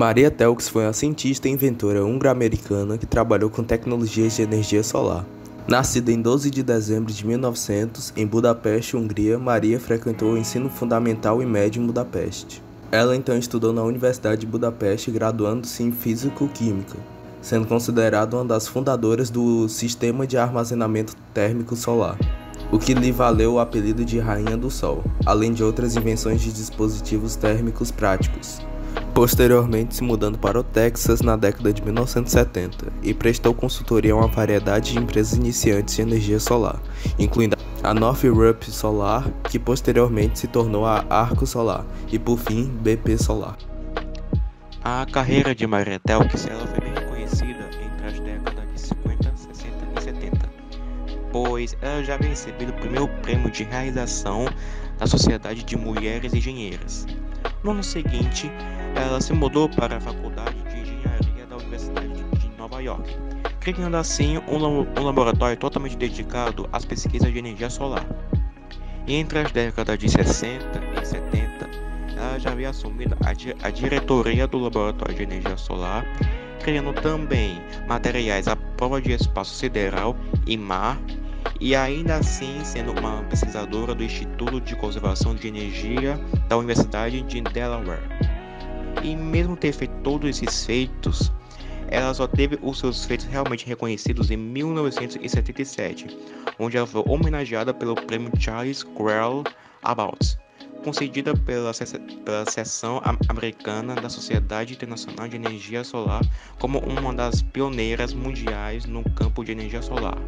Maria Telx foi uma cientista e inventora húngaro-americana que trabalhou com tecnologias de energia solar. Nascida em 12 de dezembro de 1900 em Budapeste, Hungria, Maria frequentou o ensino fundamental e médio em Budapeste. Ela então estudou na Universidade de Budapeste, graduando-se em Físico-Química, sendo considerada uma das fundadoras do sistema de armazenamento térmico solar, o que lhe valeu o apelido de Rainha do Sol, além de outras invenções de dispositivos térmicos práticos posteriormente se mudando para o Texas na década de 1970 e prestou consultoria a uma variedade de empresas iniciantes de energia solar, incluindo a Northrop Solar, que posteriormente se tornou a Arco Solar, e por fim BP Solar. A carreira de Maria Telkes ela foi bem reconhecida entre as décadas de 50, 60 e 70, pois ela já havia recebido o primeiro prêmio de realização da Sociedade de Mulheres Engenheiras. No ano seguinte, ela se mudou para a Faculdade de Engenharia da Universidade de Nova York, criando assim um, laboratório totalmente dedicado às pesquisas de energia solar. E entre as décadas de 60 e 70, ela já havia assumido a, di a diretoria do Laboratório de Energia Solar, criando também materiais à prova de espaço sideral e mar, e ainda assim sendo uma pesquisadora do Instituto de Conservação de Energia da Universidade de Delaware. E mesmo ter feito todos esses feitos, ela só teve os seus feitos realmente reconhecidos em 1977, onde ela foi homenageada pelo prêmio Charles Quell About, concedida pela, pela seção americana da Sociedade Internacional de Energia Solar como uma das pioneiras mundiais no campo de energia solar.